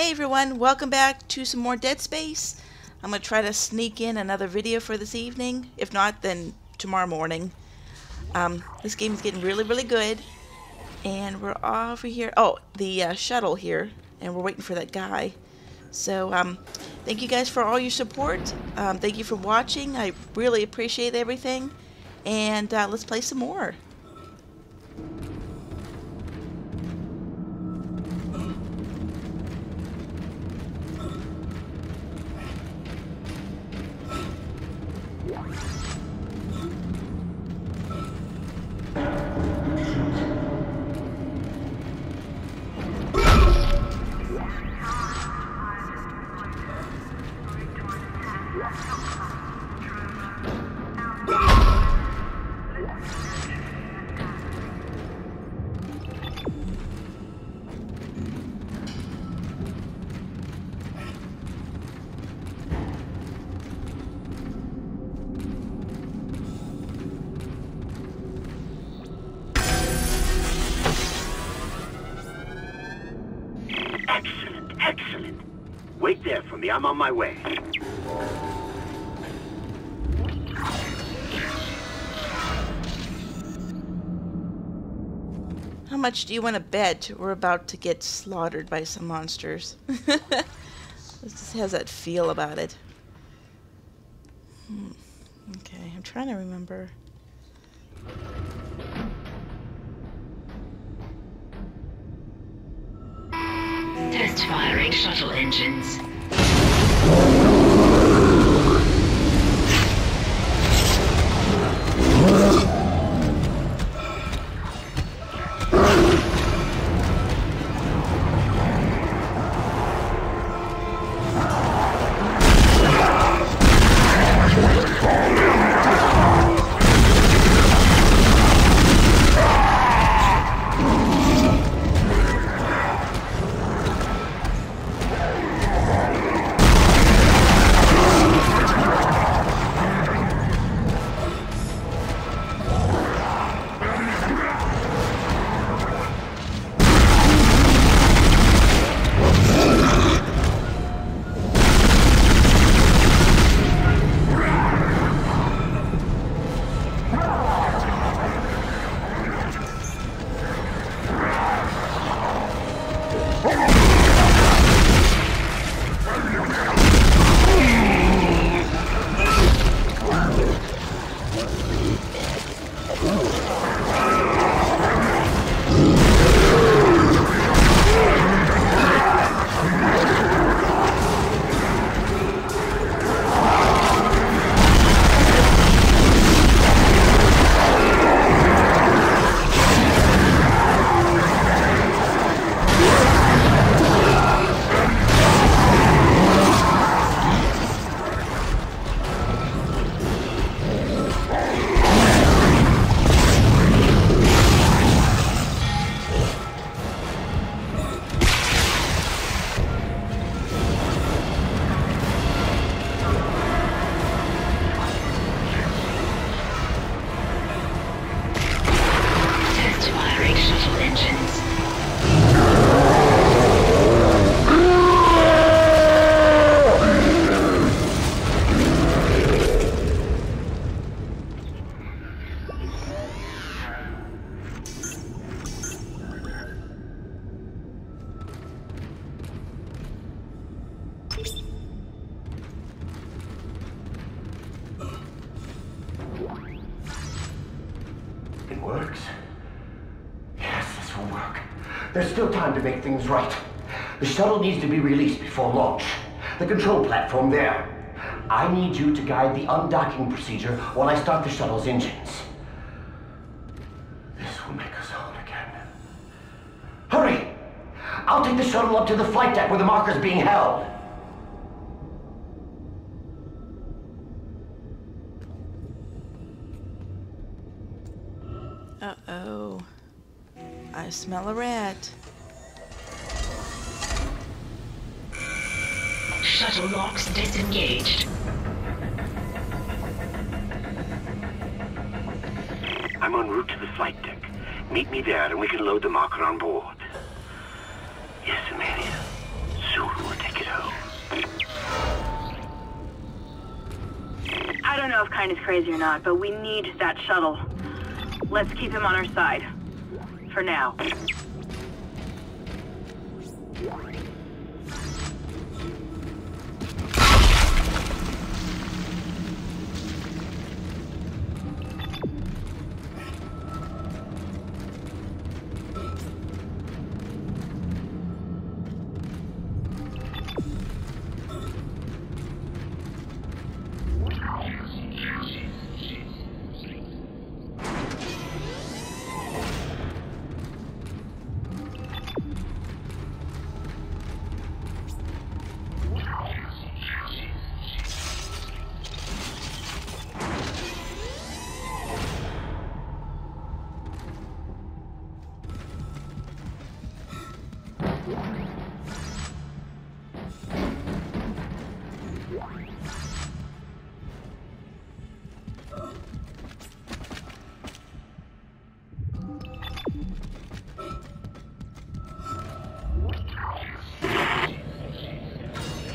Hey everyone, welcome back to some more Dead Space. I'm going to try to sneak in another video for this evening. If not, then tomorrow morning. Um, this game is getting really, really good. And we're over here. Oh, the uh, shuttle here. And we're waiting for that guy. So, um, thank you guys for all your support. Um, thank you for watching. I really appreciate everything. And uh, let's play some more. Wait there for me. I'm on my way. How much do you want to bet we're about to get slaughtered by some monsters? this just has that feel about it. Hmm. Okay, I'm trying to remember. Test firing shuttle engines. Test works. Yes, this will work. There's still time to make things right. The shuttle needs to be released before launch. The control platform there. I need you to guide the undocking procedure while I start the shuttle's engines. This will make us whole again. Hurry! I'll take the shuttle up to the flight deck where the marker's being held. I smell a rat. Shuttle locks disengaged. I'm en route to the flight deck. Meet me there and we can load the marker on board. Yes, Amelia. Soon we'll take it home. I don't know if Kyne is crazy or not, but we need that shuttle. Let's keep him on our side. For now.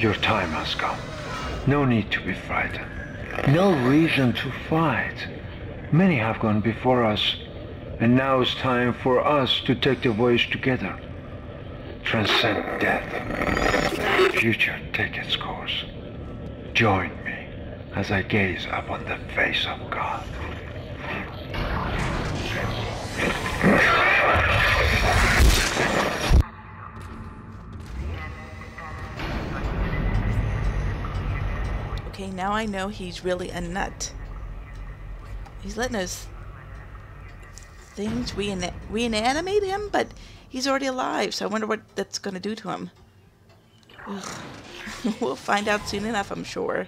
Your time has come. No need to be frightened. No reason to fight. Many have gone before us, and now it's time for us to take the voyage together. Transcend death. Future take its course. Join me as I gaze upon the face of God. Now I know he's really a nut. He's letting us things rean- reanimate him, but he's already alive, so I wonder what that's going to do to him. We'll find out soon enough, I'm sure.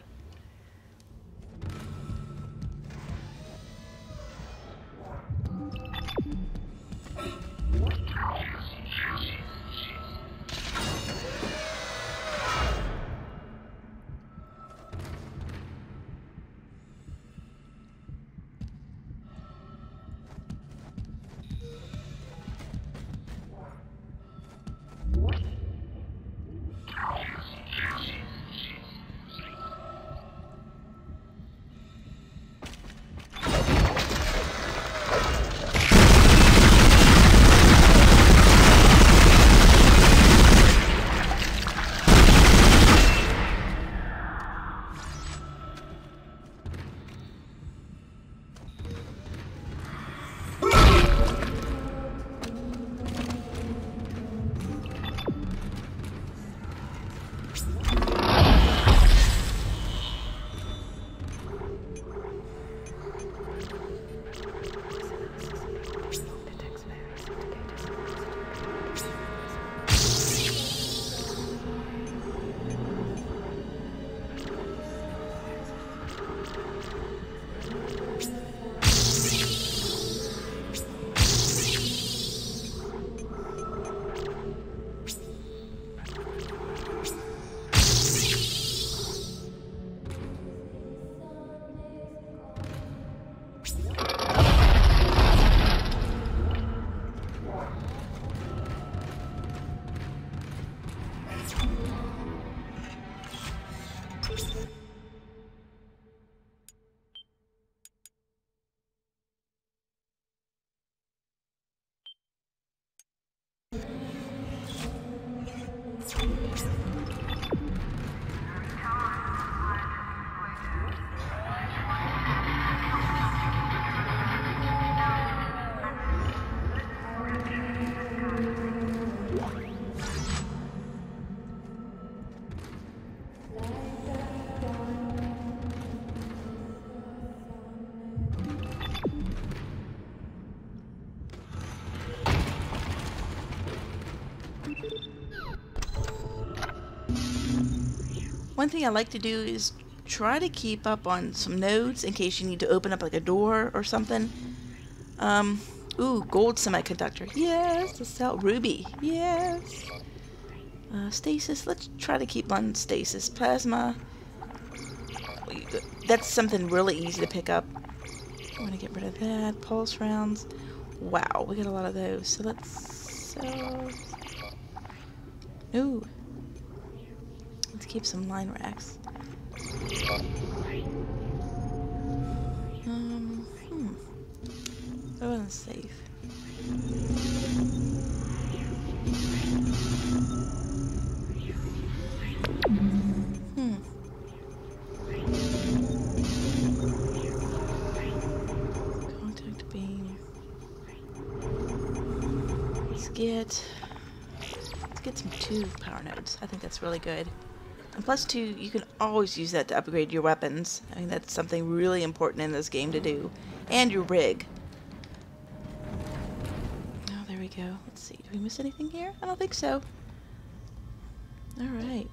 One thing I like to do is try to keep up on some nodes in case you need to open up like a door or something. Um, ooh, gold semiconductor. Yes, the cell ruby. Yes. Uh, stasis. Let's try to keep on stasis. Plasma. That's something really easy to pick up. I'm gonna get rid of that. Pulse rounds. Wow, we got a lot of those. So let's. Uh, ooh. Keep some line racks. Um, hmm. I wasn't safe. Hmm. Contact beam. Let's get let's get some two power nodes. I think that's really good. And plus two, you can always use that to upgrade your weapons. I mean that's something really important in this game to do. And your rig. Oh, there we go. Let's see. Did we miss anything here? I don't think so. Alright.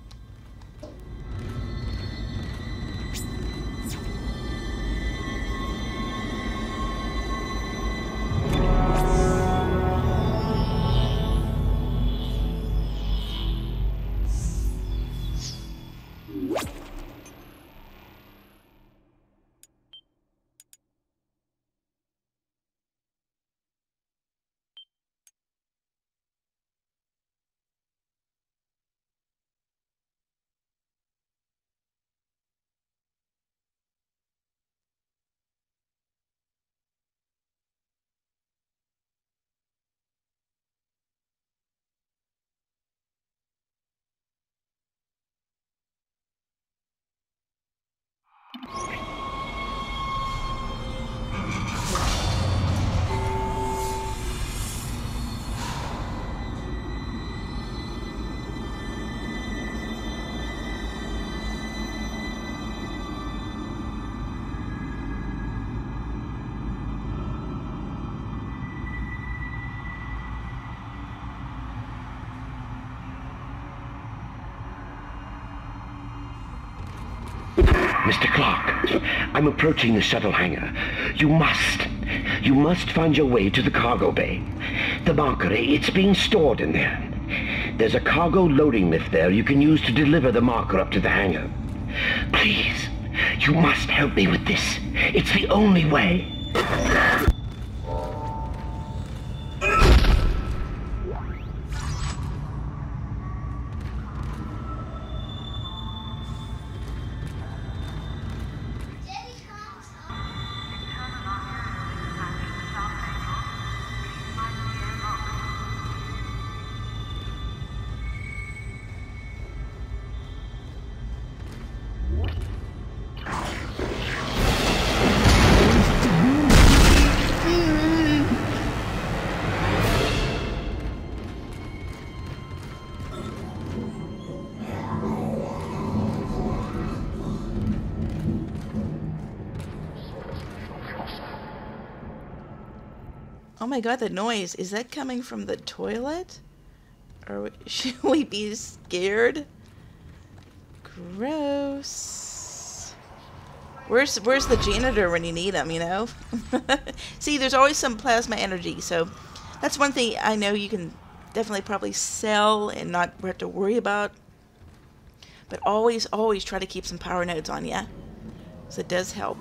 Mr. Clarke, I'm approaching the shuttle hangar. You must, you must find your way to the cargo bay. The marker, it's being stored in there. There's a cargo loading lift there you can use to deliver the marker up to the hangar. Please, you must help me with this. It's the only way. My god, the noise. Is that coming from the toilet? Or should we be scared? Gross. Where's where's the janitor when you need him, you know? See, there's always some plasma energy, so that's one thing I know you can definitely probably sell and not have to worry about. But always, always try to keep some power nodes on you. So it does help.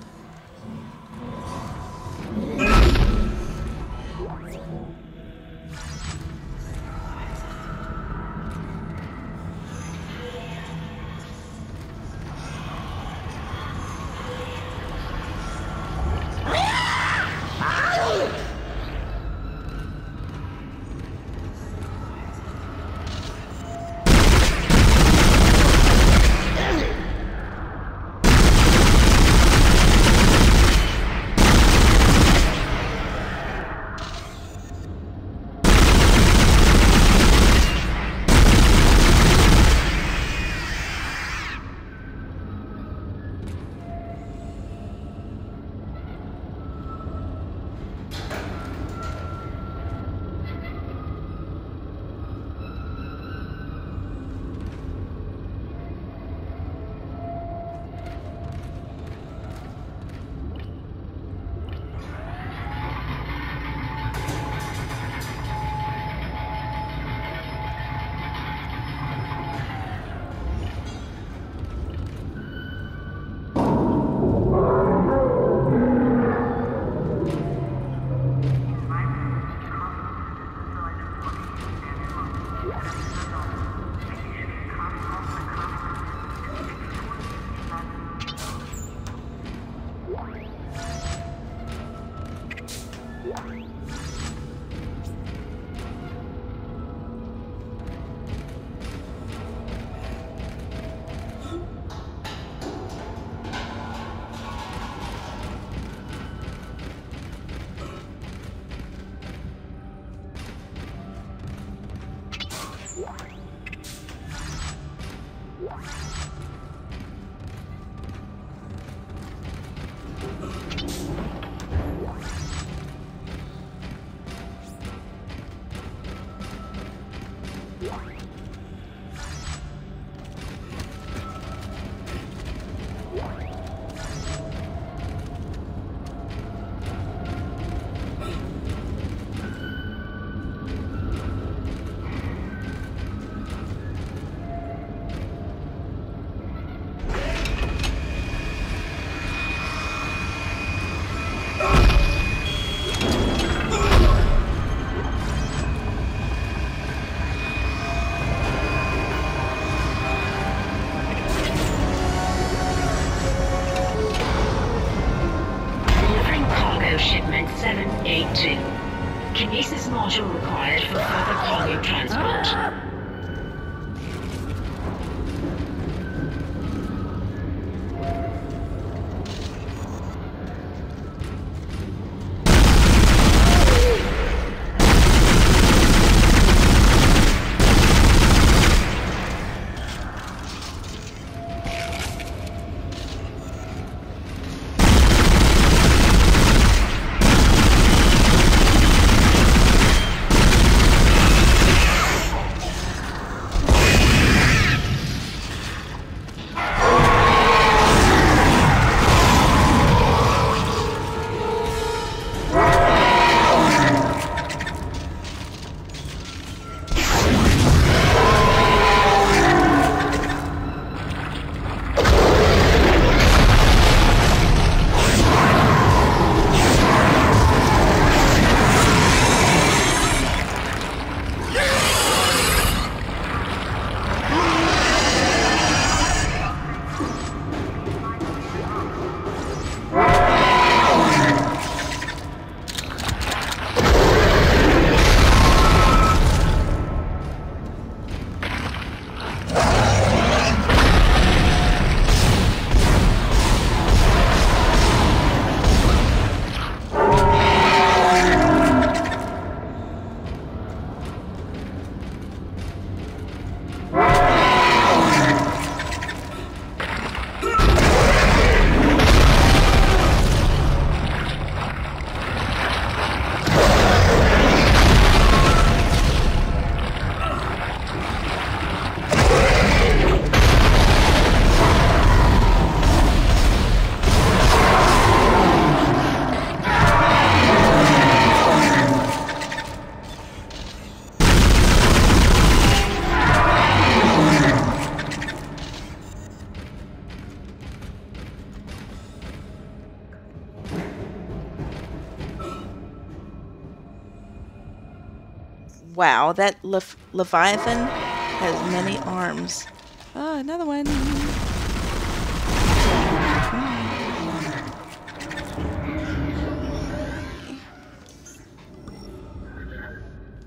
Leviathan has many arms. Oh, another one.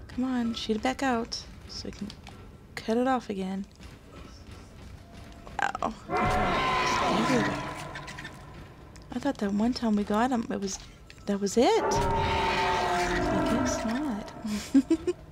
Come on, shoot it back out so we can cut it off again. Wow. I thought that one time we got him, it was that was it. I guess not.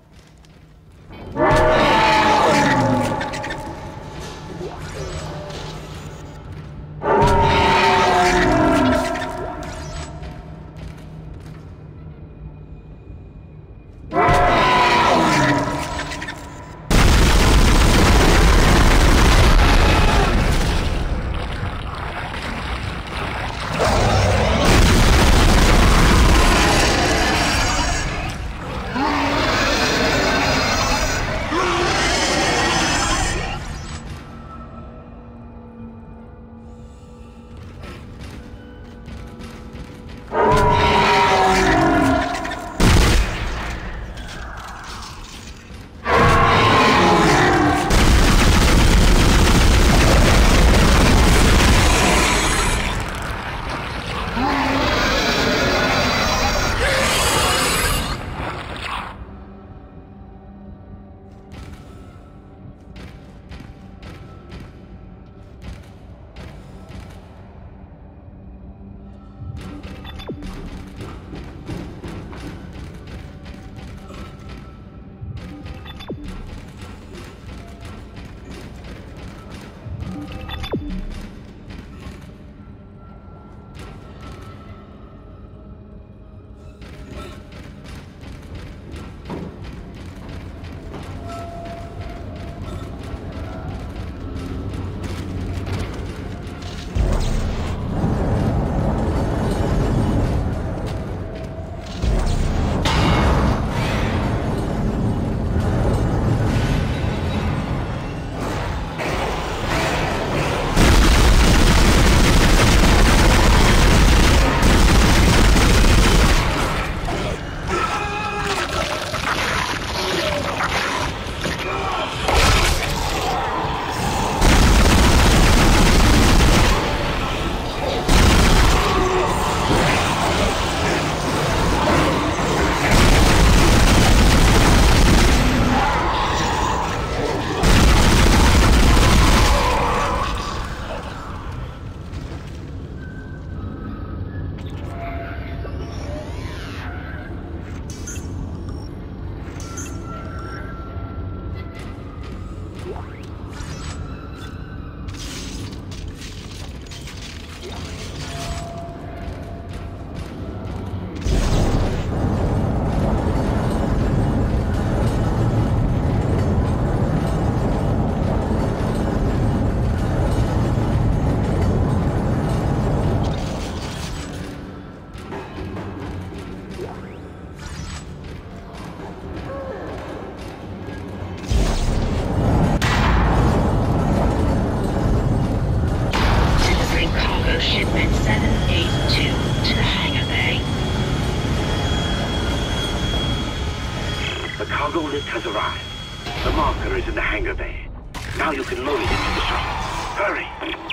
782 to the hangar bay. The cargo lift has arrived. The marker is in the hangar bay. Now you can load it into the shuttle. Hurry!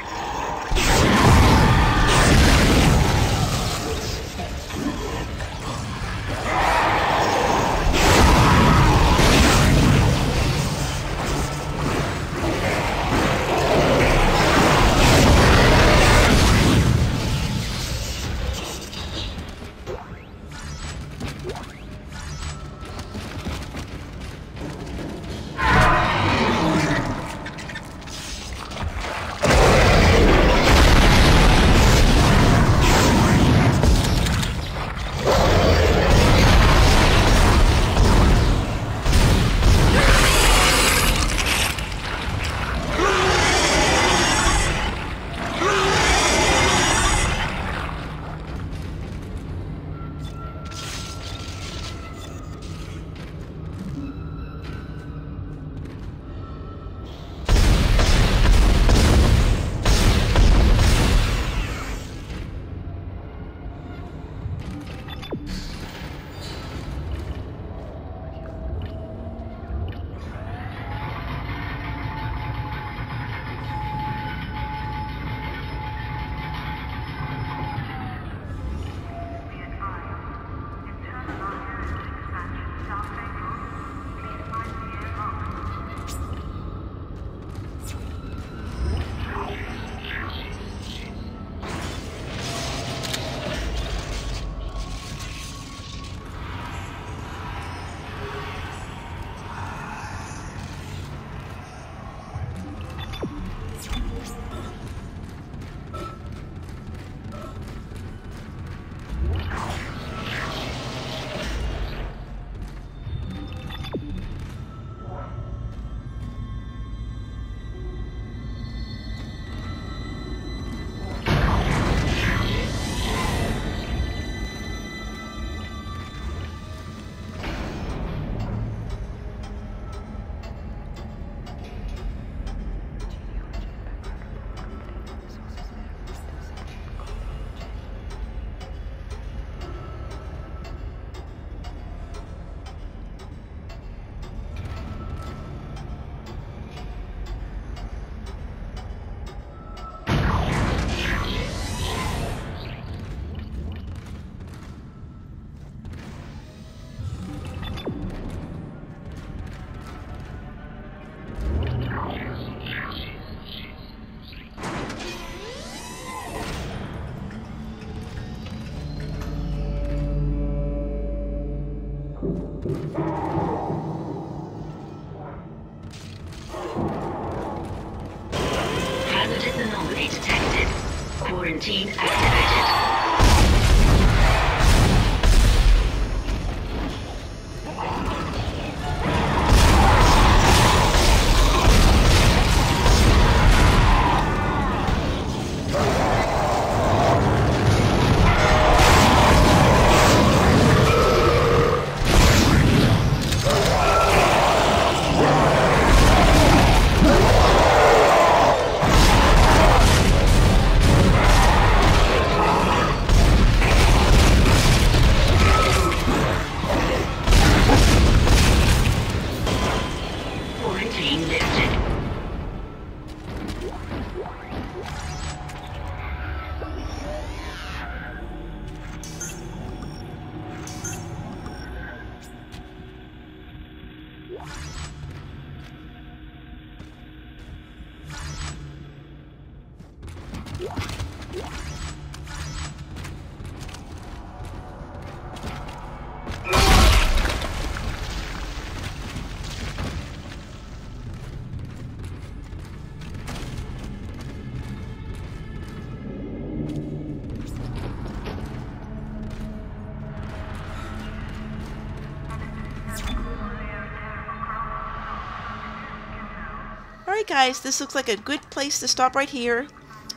Guys, this looks like a good place to stop right here.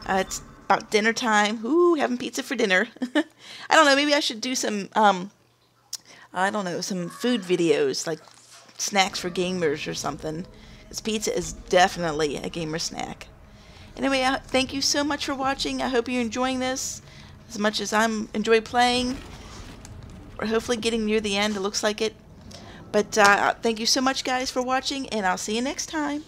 Uh, it's about dinner time. Ooh, having pizza for dinner. I don't know, maybe I should do some, um, I don't know, some food videos, like snacks for gamers or something. This pizza is definitely a gamer snack. Anyway, uh, thank you so much for watching. I hope you're enjoying this as much as I'm enjoy playing. We're hopefully getting near the end, it looks like it. But uh, thank you so much, guys, for watching, and I'll see you next time.